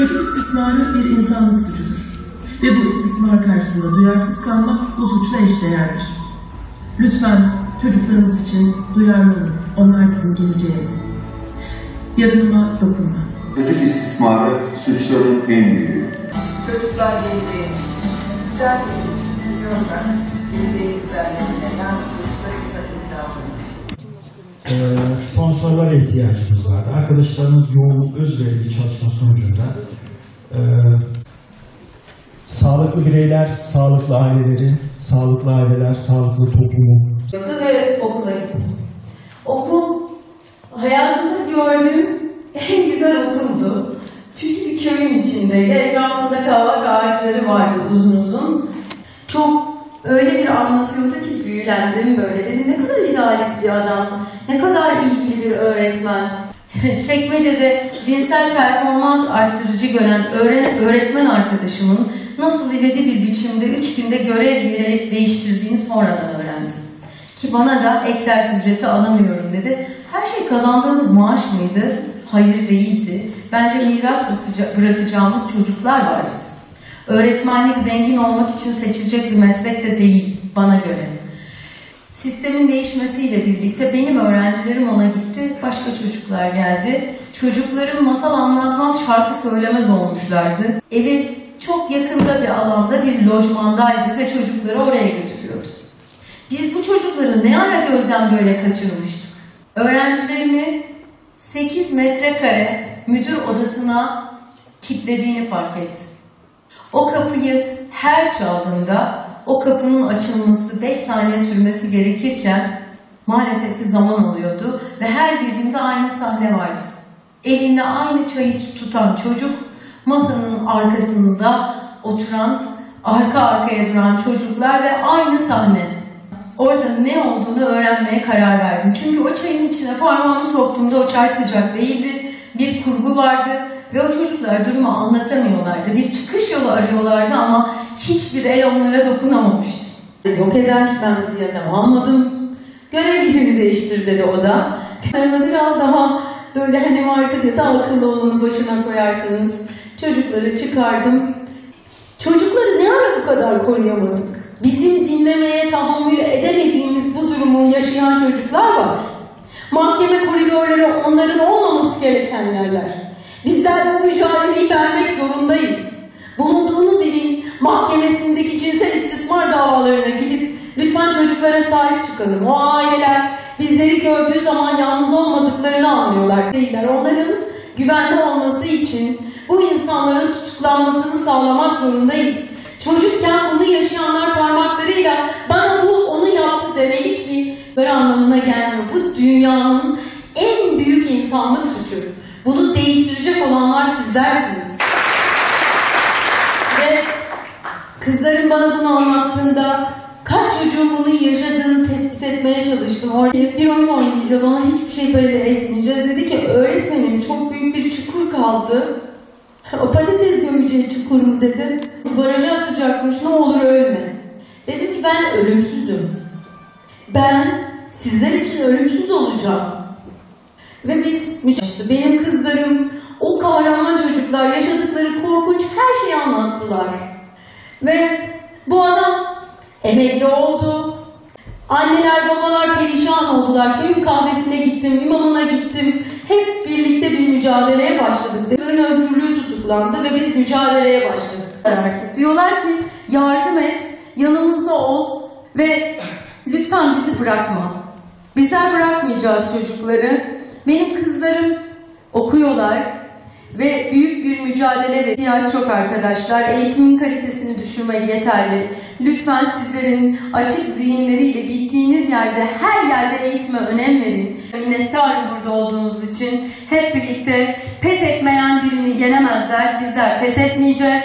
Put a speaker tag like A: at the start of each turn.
A: Çocuk istismarı bir insanlık suçudur. Ve bu istismar karşısında duyarsız kalmak bu suçla eşdeğerdir. Lütfen çocuklarımız için duyarlı olun. Onlar bizim geleceğimiz. Yarınıma dokunma.
B: Çocuk istismarı suçların en büyüğü.
C: Çocuklar geleceğimiz. Güzel bir istiyorsak geleceğin güzelliğine yani çocuklarımıza iyi davranın.
D: Ee, sponsorlara ihtiyacımız vardı. Arkadaşlarımız yoğun özverili çalışma sonucunda e, sağlıklı bireyler, sağlıklı aileleri, sağlıklı aileler, sağlıklı toplumu
E: ve okula gittim. Okul hayatımda gördüğüm en güzel okuldu. Çünkü bir köyün içindeydi. Etrafında kavak ağaçları vardı uzun uzun. Çok öyle bir anlatıyordu ki büyülendim böyle. Dedim ne kadar idealist bir adam, ne kadar ilgili bir öğretmen. Çekmece'de cinsel performans arttırıcı gören öğretmen arkadaşımın nasıl ivedi bir biçimde üç günde görev yeri değiştirdiğini sonradan öğrendim. Ki bana da ek ders ücreti alamıyorum dedi. Her şey kazandığımız maaş mıydı? Hayır değildi. Bence miras bırakaca- bırakacağımız çocuklar var bizim. Öğretmenlik zengin olmak için seçilecek bir meslek de değil bana göre. Sistemin değişmesiyle birlikte benim öğrencilerim ona gitti, başka çocuklar geldi. Çocuklarım masal anlatmaz, şarkı söylemez olmuşlardı. Evim çok yakında bir alanda bir lojmandaydı ve çocukları oraya götürüyordu. Biz bu çocukları ne ara gözden böyle kaçırmıştık? Öğrencilerimi 8 metrekare müdür odasına kilitlediğini fark ettim. O kapıyı her çaldığında o kapının açılması 5 saniye sürmesi gerekirken maalesef ki zaman alıyordu ve her girdiğimde aynı sahne vardı. Elinde aynı çayı tutan çocuk, masanın arkasında oturan, arka arkaya duran çocuklar ve aynı sahne. Orada ne olduğunu öğrenmeye karar verdim. Çünkü o çayın içine parmağımı soktuğumda o çay sıcak değildi. Bir kurgu vardı ve o çocuklar durumu anlatamıyorlardı. Bir çıkış yolu arıyorlardı ama hiçbir el onlara dokunamamıştı. Yok eder ben diyeceğim almadım. Görev yerini değiştir dedi o da. Sonra biraz daha böyle hani vardı ya da akıllı olanı başına koyarsınız. Çocukları çıkardım. Çocukları ne ara bu kadar koruyamadık? Bizim dinlemeye tahammül edemediğimiz bu durumu yaşayan çocuklar var. Mahkeme koridorları onların olmaması gereken yerler. Bizler bu mücadeleyi vermek zorundayız. Bulunduğumuz ilin mahkemesindeki cinsel istismar davalarına gidip lütfen çocuklara sahip çıkalım. O aileler bizleri gördüğü zaman yalnız olmadıklarını anlıyorlar. Değiller. Onların güvenli olması için bu insanların tutuklanmasını sağlamak zorundayız. Çocukken bunu yaşayanlar parmaklarıyla bana bu onu yaptı demeli ki böyle anlamına gelmiyor. Bu dünyanın en büyük insanlık suçu. Bunu değiştirecek olanlar sizlersiniz. Ve kızlarım bana bunu anlattığında kaç çocuğun bunu yaşadığını tespit etmeye çalıştım. Orada bir oyun oynayacağız, ona hiçbir şey böyle etmeyeceğiz. Dedi ki öğretmenim çok büyük bir çukur kaldı. O patates gömeceği çukur mu dedi. Baraja atacakmış ne olur ölme. Dedim ki ben ölümsüzüm. Ben sizler için ölümsüz olacağım. Ve biz mücadele Benim kızlarım, o kahraman çocuklar yaşadıkları korkunç her şeyi anlattılar. Ve bu adam emekli oldu. Anneler babalar perişan oldular. Köyün kahvesine gittim, imamına gittim. Hep birlikte bir mücadeleye başladık. Kızların özgürlüğü tutuklandı ve biz mücadeleye başladık. Artık diyorlar ki yardım et, yanımızda ol ve lütfen bizi bırakma. Bizler bırakmayacağız çocukları. Benim kızlarım okuyorlar ve büyük bir mücadele ve ihtiyaç çok arkadaşlar. Eğitimin kalitesini düşürmek yeterli. Lütfen sizlerin açık zihinleriyle gittiğiniz yerde her yerde eğitime önem verin. Minnettarım burada olduğunuz için. Hep birlikte pes etmeyen birini yenemezler. Bizler pes etmeyeceğiz.